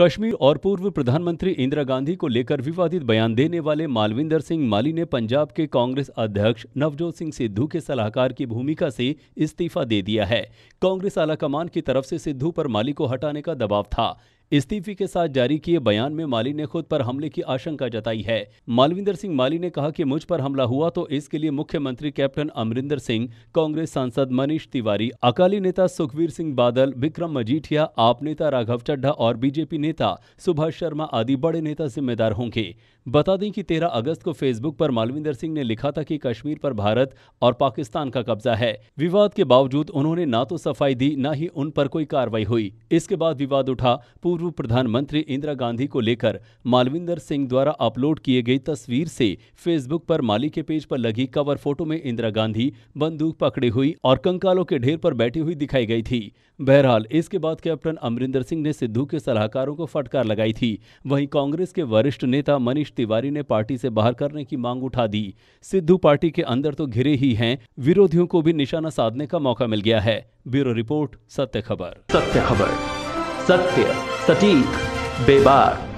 कश्मीर और पूर्व प्रधानमंत्री इंदिरा गांधी को लेकर विवादित बयान देने वाले मालविंदर सिंह माली ने पंजाब के कांग्रेस अध्यक्ष नवजोत सिंह सिद्धू के सलाहकार की भूमिका से इस्तीफा दे दिया है। कांग्रेस आलाकमान की तरफ़ से सिद्धू पर माली को हटाने का दबाव था। इस्तीफे के साथ जारी किए बयान में माली ने खुद पर हमले की आशंका जताई है। मालविंदर सिंह माली ने कहा कि मुझ पर हमला हुआ तो इसके लिए मुख्यमंत्री कैप्टन अमरिंदर सिंह, कांग्रेस सांसद मनीष तिवारी, अकाली नेता सुखवीर सिंह बादल, विक्रम मजीठिया, आप नेता राघव चड्ढा और बीजेपी नेता सुभाष शर्मा आदि बड़े नेता जिम्मेदार होंगे। बता दें कि 13 अगस्त को फेसबुक पर मालविंदर सिंह ने लिखा था कि कश्मीर पर भारत और पाकिस्तान का कब्जा है। विवाद के बावजूद उन्होंने ना तो सफ़ाई दी, न ही उन पर कोई कार्रवाई हुई। इसके बाद विवाद उठा, पूर्व प्रधानमंत्री इंदिरा गांधी को लेकर मालविंदर सिंह द्वारा अपलोड किए गई तस्वीर से फेसबुक पर माली के पेज पर लगी कवर फ़ोटो में इंदिरा गांधी बंदूक पकड़ी हुई और कंकालों के ढेर पर बैठी हुई दिखाई गई थी। बहरहाल, इसके बाद कैप्टन अमरिंदर सिंह ने सिद्धू के सलाहकारों को फटकार लगाई थी। वहीं कांग्रेस के वरिष्ठ नेता मनीष तिवारी ने पार्टी से बाहर करने की मांग उठा दी। सिद्धू पार्टी के अंदर तो घिरे ही हैं, विरोधियों को भी निशाना साधने का मौका मिल गया है। ब्यूरो रिपोर्ट, सत्य खबर। सत्य खबर। सत्य सटीक बेबाक।